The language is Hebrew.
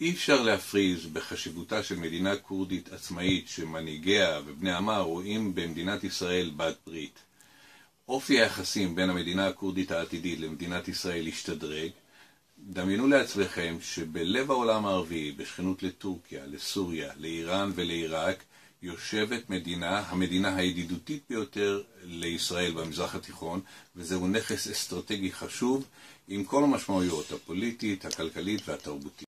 אי אפשר להפריז בחשיבותה של מדינה כורדית עצמאית שמנהיגיה ובני עמה רואים במדינת ישראל בת ברית. אופי היחסים בין המדינה הכורדית העתידית למדינת ישראל השתדרג. דמיינו לעצמכם שבלב העולם הערבי, בשכנות לטורקיה, לסוריה, לאיראן ולעיראק, יושבת מדינה, המדינה הידידותית ביותר לישראל במזרח התיכון, וזהו נכס אסטרטגי חשוב עם כל המשמעויות הפוליטית, הכלכלית והתרבותית.